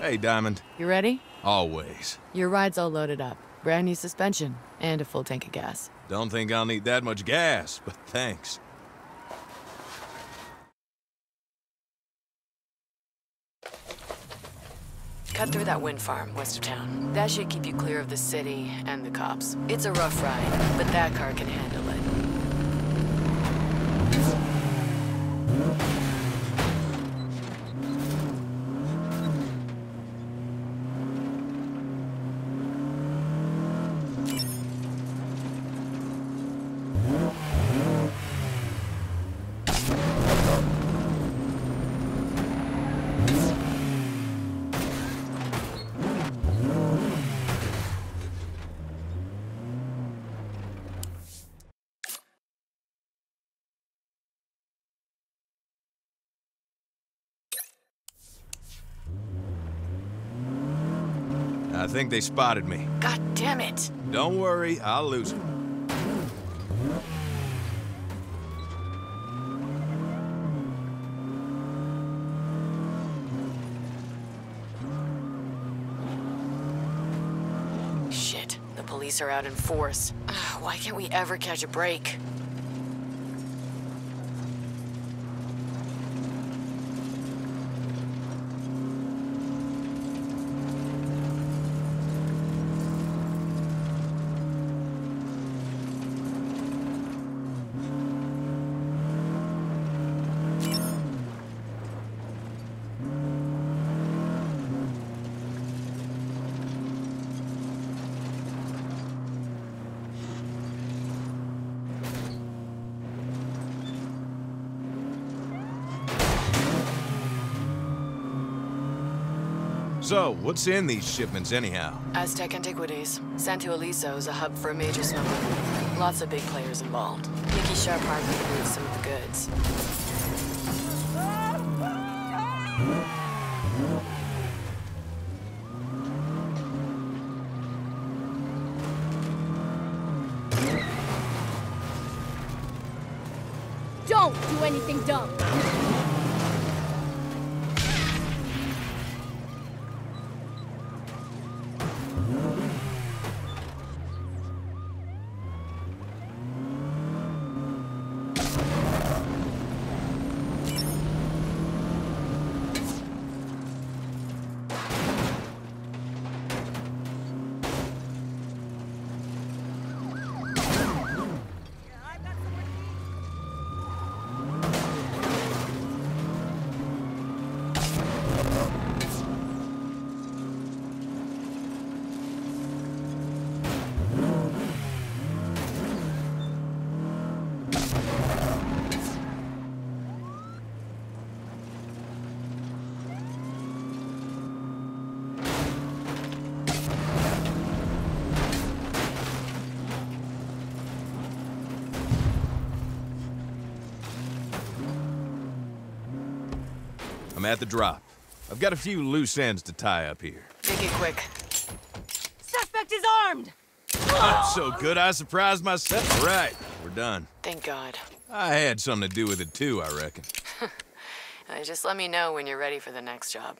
Hey, Diamond. You ready? Always. Your ride's all loaded up. Brand new suspension, and a full tank of gas. Don't think I'll need that much gas, but thanks. Cut through that wind farm west of town. That should keep you clear of the city and the cops. It's a rough ride, but that car can handle it. I think they spotted me. God damn it! Don't worry, I'll lose them. Shit, the police are out in force. Ah, Why can't we ever catch a break? So, what's in these shipments anyhow? Aztec Antiquities. Santo Ileso is a hub for a major smuggler. Lots of big players involved. Nicky Sharp hardly moves some of the goods. Don't do anything dumb. I'm at the drop. I've got a few loose ends to tie up here. Make it quick. Suspect is armed! I'm so good I surprised myself. Right, we're done. Thank God. I had something to do with it too, I reckon. Just let me know when you're ready for the next job.